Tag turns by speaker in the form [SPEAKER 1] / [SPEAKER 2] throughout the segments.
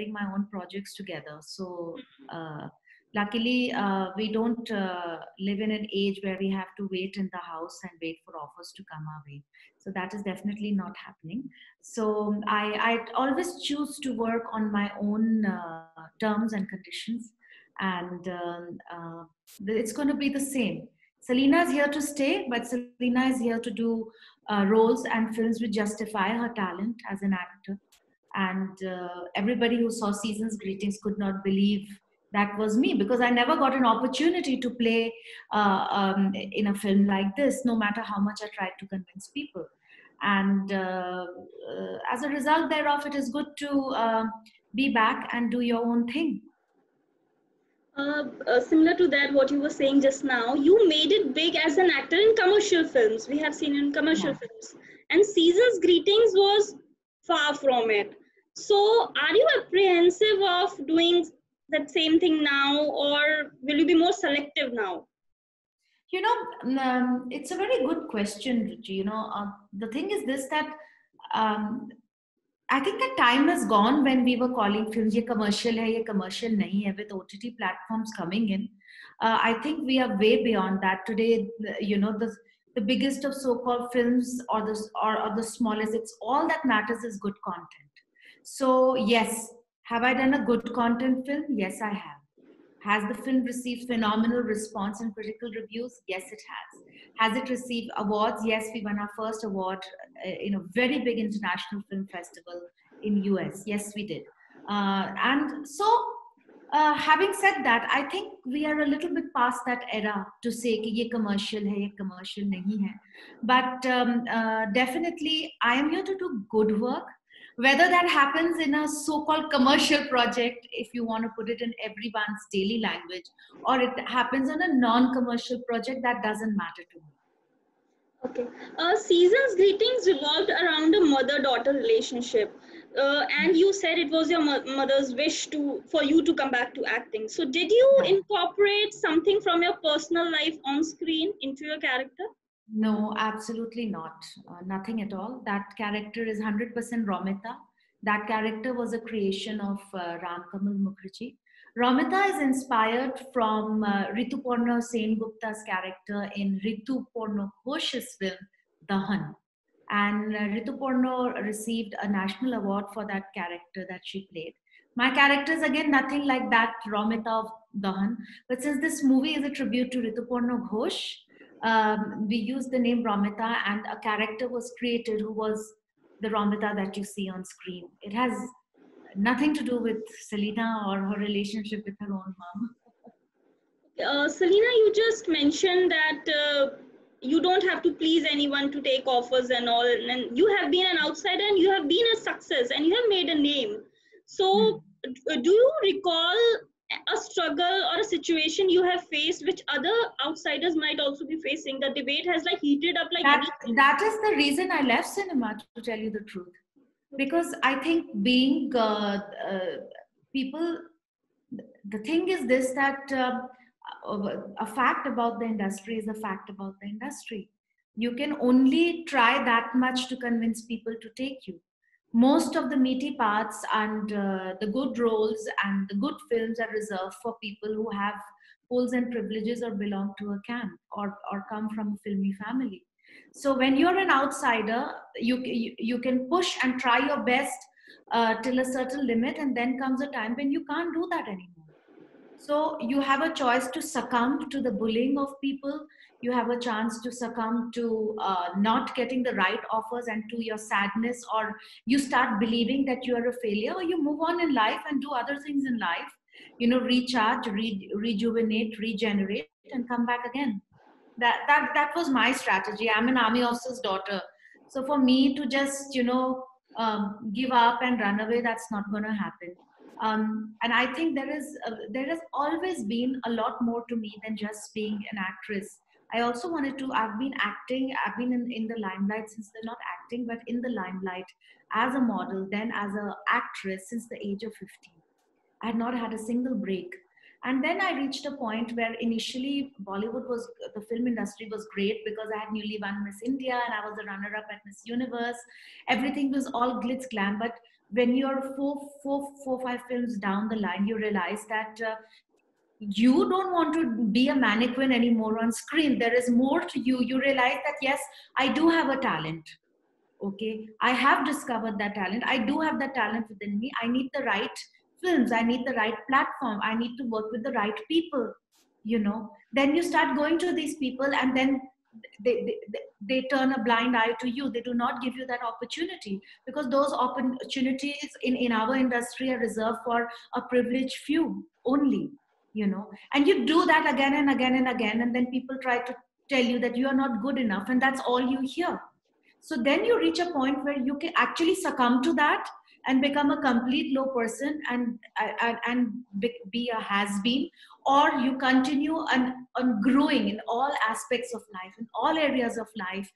[SPEAKER 1] getting my own projects together. So, uh, luckily, uh, we don't uh, live in an age where we have to wait in the house and wait for offers to come our way. So, that is definitely not happening. So, I, I always choose to work on my own uh, terms and conditions, and um, uh, it's going to be the same. Celina is here to stay, but Celina is here to do uh, roles and films which justify her talent as an actor. And uh, everybody who saw Seasons Greetings could not believe that was me because I never got an opportunity to play uh, um, in a film like this, no matter how much I tried to convince people. And uh, uh, as a result thereof, it is good to uh, be back and do your own thing.
[SPEAKER 2] Uh, uh, similar to that, what you were saying just now, you made it big as an actor in commercial films. We have seen in commercial yeah. films. And Season's Greetings was far from it. So, are you apprehensive of doing that same thing now, or will you be more selective now?
[SPEAKER 1] You know, um, it's a very good question, Ruchi. You know, uh, the thing is this that um, I think the time has gone when we were calling films ye commercial hai ye commercial nahi hai with OTT platforms coming in. Uh, I think we are way beyond that today. You know the the biggest of so-called films or the or, or the smallest. It's all that matters is good content. So yes, have I done a good content film? Yes, I have. Has the film received phenomenal response and critical reviews? Yes, it has. Has it received awards? Yes, we won our first award uh, in a very big international film festival in US. Yes, we did. Uh, and so, uh, having said that, I think we are a little bit past that era to say कि ये commercial है, ये commercial नहीं है. But um, uh, definitely, I am here to do good work whether that happens in a so-called commercial project if you want to put it in everyone's daily language or it happens on a non-commercial project that doesn't matter to me
[SPEAKER 2] okay uh, seasons greetings revolved around a mother-daughter relationship uh, and you said it was your mo- mother's wish to for you to come back to acting so did you incorporate something from your personal life on screen into your character
[SPEAKER 1] no, absolutely not. Uh, nothing at all. That character is 100% Romita. That character was a creation of uh, Ram Kamal Mukherjee. Romita is inspired from uh, Rituparna Sen Gupta's character in Rituparno Ghosh's film, Dahan. And uh, Rituparna received a national award for that character that she played. My character is again nothing like that Romita of Dahan. But since this movie is a tribute to Rituparno Ghosh, um, we used the name Romita, and a character was created who was the Romita that you see on screen. It has nothing to do with Celina or her relationship with her own mom.
[SPEAKER 2] Uh, Celina, you just mentioned that uh, you don't have to please anyone to take offers and all, and you have been an outsider and you have been a success and you have made a name. So, mm. do you recall a struggle or a situation you have faced which other outsiders might also be facing the debate has like heated up like
[SPEAKER 1] that, that is the reason i left cinema to tell you the truth because i think being uh, uh, people the thing is this that uh, a fact about the industry is a fact about the industry. You can only try that much to convince people to take you. Most of the meaty parts and uh, the good roles and the good films are reserved for people who have pulls and privileges or belong to a camp or, or come from a filmy family. So when you're an outsider you, you, you can push and try your best uh, till a certain limit and then comes a time when you can't do that anymore so you have a choice to succumb to the bullying of people. You have a chance to succumb to uh, not getting the right offers and to your sadness or you start believing that you are a failure or you move on in life and do other things in life. You know recharge re- rejuvenate regenerate and come back again. That that that was my strategy. I'm an army officer's daughter. So for me to just you know um, give up and run away that's not going to happen um, and i think there is uh, there has always been a lot more to me than just being an actress I also wanted to, I've been acting, I've been in, in the limelight since they're not acting, but in the limelight as a model, then as an actress since the age of 15. I had not had a single break. And then I reached a point where initially Bollywood was, the film industry was great because I had newly won Miss India and I was a runner up at Miss Universe. Everything was all glitz glam. But when you're four, four, four, five films down the line, you realize that uh, you don't want to be a mannequin anymore on screen. There is more to you. You realize that, yes, I do have a talent. Okay. I have discovered that talent. I do have that talent within me. I need the right films. I need the right platform. I need to work with the right people. You know, then you start going to these people and then they, they, they turn a blind eye to you. They do not give you that opportunity because those opportunities in, in our industry are reserved for a privileged few only you know. And you do that again and again and again and then people try to tell you that you are not good enough and that's all you hear. So then you reach a point where you can actually succumb to that and become a complete low person and and, and be a has been or you continue on, on growing in all aspects of life in all areas of life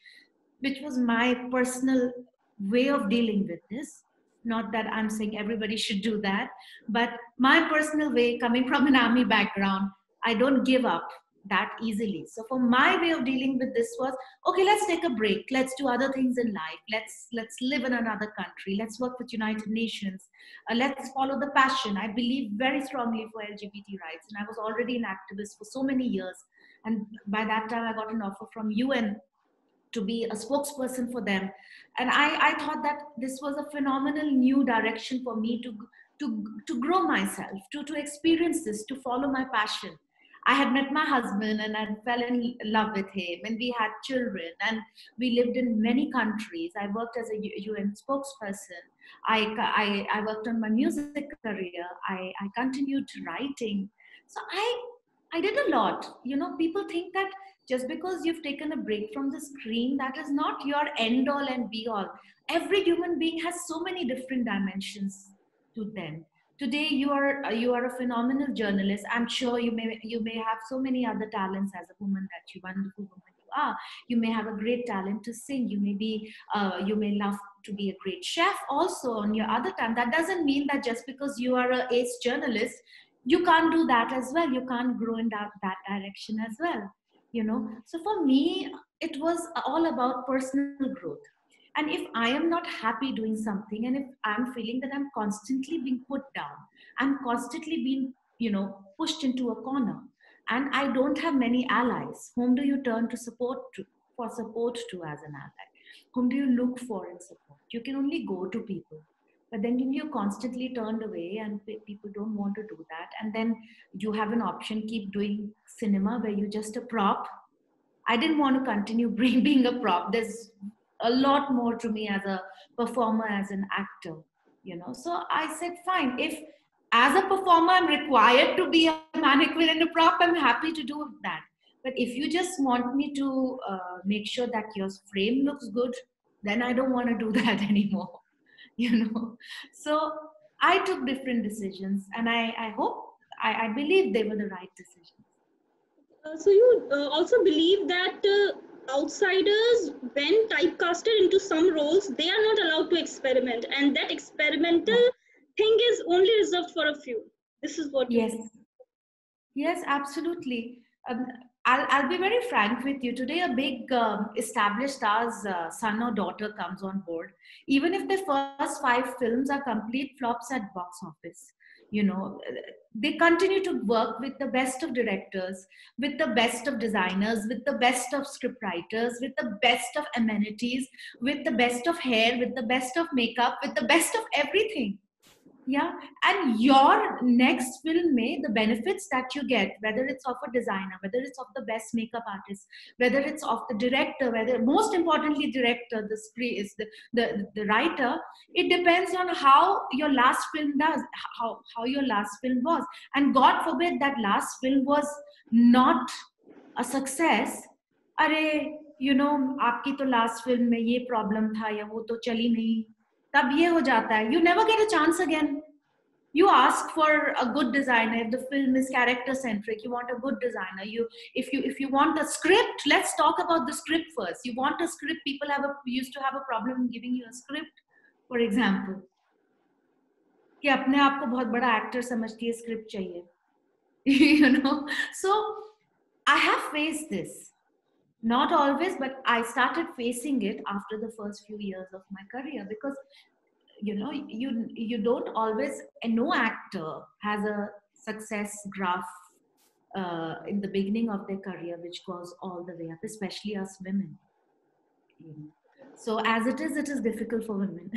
[SPEAKER 1] which was my personal way of dealing with this. Not that i'm saying everybody should do that but my personal way coming from an army background i don't give up that easily. So for my way of dealing with this was okay let's take a break. Let's do other things in life. Let's let's live in another country. Let's work with united nations. Uh, let's follow the passion. I believe very strongly for lgbt rights and i was already an activist for so many years. And by that time i got an offer from un to be a spokesperson for them. And i i thought that this was a phenomenal new direction for me to to to grow myself to to experience this to follow my passion I had met my husband and I fell in love with him, and we had children, and we lived in many countries. I worked as a UN spokesperson. I, I, I worked on my music career. I, I continued writing. So I, I did a lot. You know, people think that just because you've taken a break from the screen, that is not your end all and be all. Every human being has so many different dimensions to them today you are uh, you are a phenomenal journalist. I'm sure you may you may have so many other talents as a woman that you wonderful woman you are. You may have a great talent to sing. You may be uh, you may love to be a great chef also on your other time. That doesn't mean that just because you are a ace journalist you can't do that as well. You can't grow in that, that direction as well you know. So for me it was all about personal growth and if i am not happy doing something and if i'm feeling that i'm constantly being put down i'm constantly being you know pushed into a corner and i don't have many allies whom do you turn to support to, for support to as an ally? Whom do you look for in support? You can only go to people. But then you're constantly turned away and people don't want to do that and then you have an option keep doing cinema where you're just a prop. I didn't want to continue being a prop. There's a lot more to me as a performer, as an actor, you know. So I said, fine, if as a performer I'm required to be a mannequin and a prop, I'm happy to do that. But if you just want me to uh, make sure that your frame looks good, then I don't want to do that anymore, you know. So I took different decisions, and I, I hope, I, I believe they were the right decisions.
[SPEAKER 2] Uh, so you uh, also believe that uh, outsiders when typecasted into some roles they are not allowed to experiment. And that experimental thing is only reserved for a few. This is what
[SPEAKER 1] yes. Yes absolutely. Um, I'll, I'll be very frank with you. Today a big um, established star's uh, son or daughter comes on board. Even if the first five films are complete flops at box office you know they continue to work with the best of directors with the best of designers with the best of scriptwriters with the best of amenities with the best of hair with the best of makeup with the best of everything yeah and your next film may the benefits that you get whether it's of a designer whether it's of the best makeup artist whether it's of the director whether most importantly director the screen is the, the the writer it depends on how your last film does how how your last film was and god forbid that last film was not a success अरे you you no know, आपकी तो last film में ये problem था या वो तो चली नहीं तब ये हो जाता है। You never get a chance again you ask for a good designer the film is character centric you want a good designer you if you if you want the script let's talk about the script first you want a script people have a to have a problem giving you a script for example कि अपने आप को बहुत बड़ा actor समझती है script चाहिए। You know so I have faced this not always but i started facing it after the first few years of my career because you know you you don't always and no actor has a success graph uh, in the beginning of their career which goes all the way up especially us women. So as it is it is difficult for women.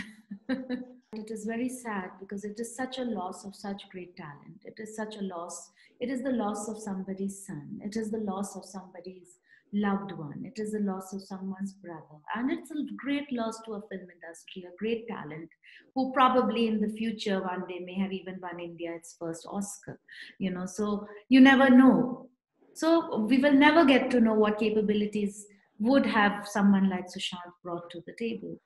[SPEAKER 1] It is very sad because it is such a loss of such great talent. It is such a loss. It is the loss of somebody's son. It is the loss of somebody's loved one. It is a loss of someone's brother. And it's a great loss to a film industry, a great talent who probably in the future one day may have even won India its first Oscar. You know, so you never know. So we will never get to know what capabilities would have someone like Sushant brought to the table.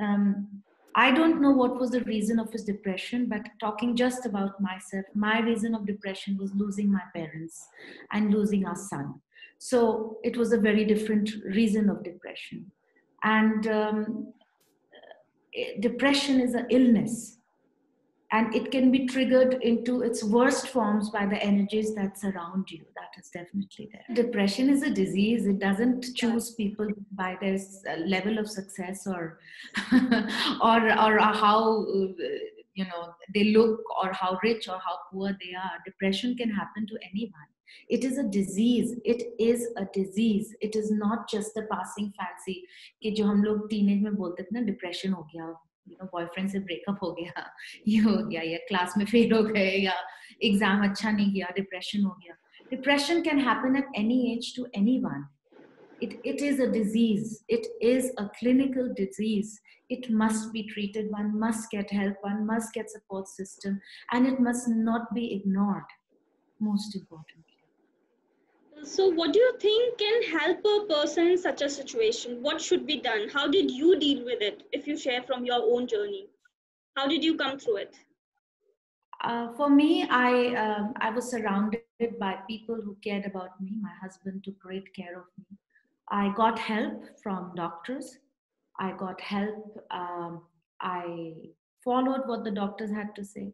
[SPEAKER 1] Um, I don't know what was the reason of his depression, but talking just about myself, my reason of depression was losing my parents and losing our son so it was a very different reason of depression. And um, depression is an illness. And it can be triggered into its worst forms by the energies that surround you. That is definitely there. Depression is a disease. It doesn't choose people by their uh, level of success or or or how uh, you know they look or how rich or how poor they are. Depression can happen to anyone it is a disease it is a disease it is not just a passing fancy कि जो हम लोग teenage में बोलते थे ना depression हो गया यू नो बॉयफ्रेंड से ब्रेकअप हो गया ये हो गया या क्लास में फेल हो गए या एग्जाम अच्छा नहीं गया डिप्रेशन हो गया depression can happen at any age to anyone it, it is a disease it is a clinical disease it must be treated one must get help one must get support system and it must not be ignored most important
[SPEAKER 2] so, what do you think can help a person in such a situation? What should be done? How did you deal with it? If you share from your own journey, how did you come through it?
[SPEAKER 1] Uh, for me, I um, I was surrounded by people who cared about me. My husband took great care of me. I got help from doctors. I got help. Um, I followed what the doctors had to say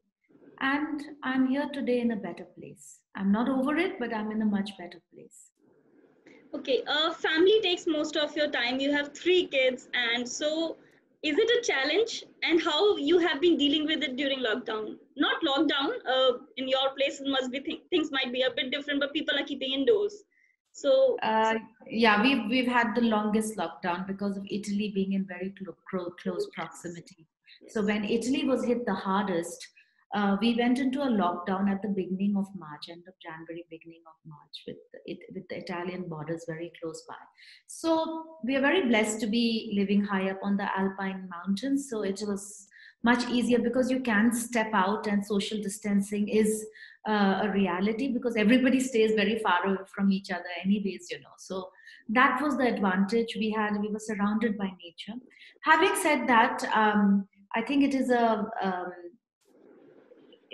[SPEAKER 1] and i'm here today in a better place. I'm not over it but i'm in a much better place.
[SPEAKER 2] Okay uh, family takes most of your time. You have three kids and so is it a challenge? And how you have been dealing with it during lockdown? Not lockdown uh, in your place must be th- things might be a bit different but people are keeping indoors. So
[SPEAKER 1] uh, yeah we've we've had the longest lockdown because of italy being in very close, close proximity. Yes. so when italy was hit the hardest uh, we went into a lockdown at the beginning of March, end of January, beginning of March, with it with the Italian borders very close by. So we are very blessed to be living high up on the Alpine mountains. So it was much easier because you can step out and social distancing is uh, a reality because everybody stays very far away from each other anyways you know so that was the advantage we had we were surrounded by nature having said that um, i think it is a um,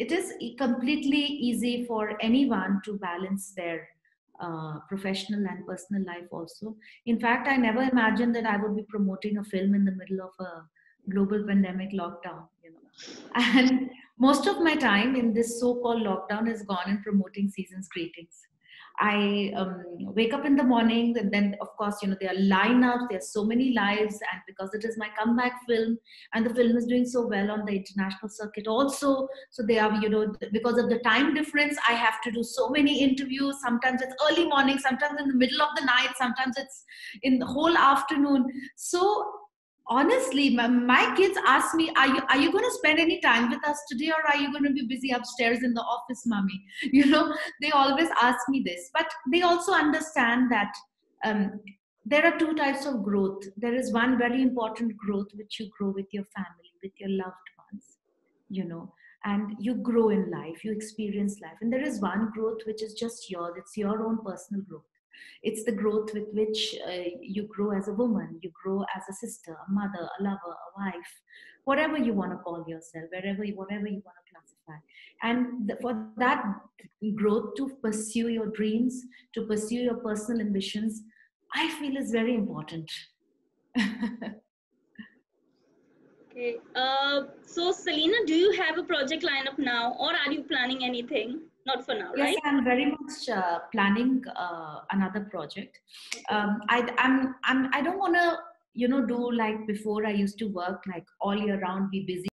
[SPEAKER 1] it is completely easy for anyone to balance their uh, professional and personal life also. In fact, I never imagined that I would be promoting a film in the middle of a global pandemic lockdown, you know. And most of my time in this so-called lockdown has gone in promoting season's greetings. I um, wake up in the morning, and then of course, you know, there are lineups, there are so many lives, and because it is my comeback film, and the film is doing so well on the international circuit, also, so they are, you know, because of the time difference, I have to do so many interviews. Sometimes it's early morning, sometimes in the middle of the night, sometimes it's in the whole afternoon. So honestly my, my, kids ask me are you are you going to spend any time with us today or are you going to be busy upstairs in the office mommy? You know they always ask me this but they also understand that um, there are two types of growth. There is one very important growth which you grow with your family with your loved ones you know and you grow in life you experience life. And there is one growth which is just yours it's your own personal growth it's the growth with which uh, you grow as a woman, you grow as a sister, a mother, a lover, a wife, whatever you want to call yourself, wherever whatever you want to classify. And for that growth to pursue your dreams, to pursue your personal ambitions, I feel is very important.
[SPEAKER 2] okay. Uh, so, Celina, do you have a project lineup now, or are you planning anything? Not for now
[SPEAKER 1] yes
[SPEAKER 2] right?
[SPEAKER 1] i'm very much uh, planning uh, another project um, I, i'm i'm i don't want to you know do like before i used to work like all year round be busy